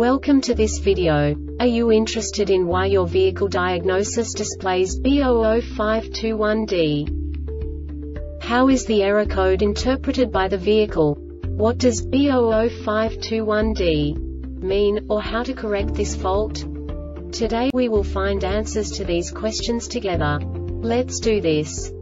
Welcome to this video. Are you interested in why your vehicle diagnosis displays B00521D? How is the error code interpreted by the vehicle? What does B00521D mean, or how to correct this fault? Today we will find answers to these questions together. Let's do this.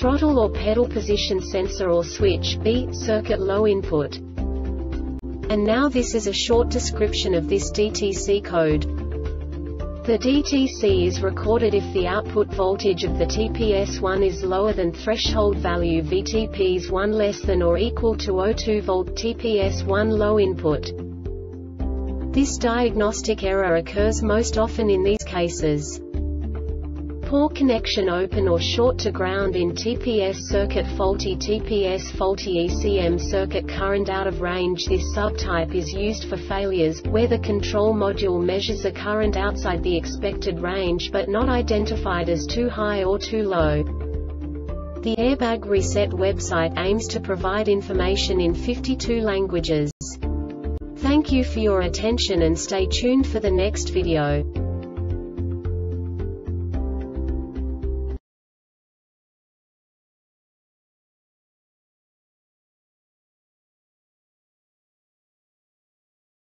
throttle or pedal position sensor or switch, B, circuit low input. And now this is a short description of this DTC code. The DTC is recorded if the output voltage of the TPS1 is lower than threshold value VTPs 1 less than or equal to 02 volt TPS1 low input. This diagnostic error occurs most often in these cases. Poor connection open or short to ground in TPS circuit faulty TPS faulty ECM circuit current out of range This subtype is used for failures, where the control module measures a current outside the expected range but not identified as too high or too low. The Airbag Reset website aims to provide information in 52 languages. Thank you for your attention and stay tuned for the next video.